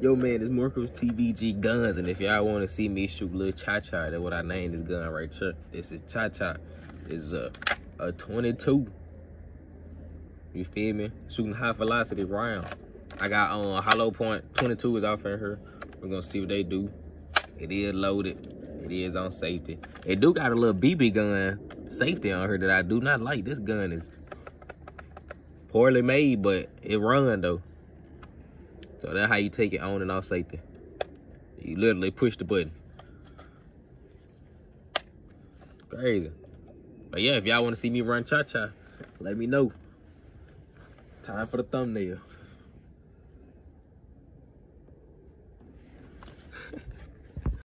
Yo, man, it's Marcos TVG Guns, and if y'all want to see me shoot little cha-cha, that's what I named this gun right here. This is cha-cha. It's a, a 22. You feel me? Shooting high velocity round. I got on um, hollow point 22 is off in here. We're gonna see what they do. It is loaded. It is on safety. It do got a little BB gun safety on here that I do not like. This gun is poorly made, but it run though. So that's how you take it on and off safety. You literally push the button. Crazy. But yeah, if y'all want to see me run cha-cha, let me know. Time for the thumbnail.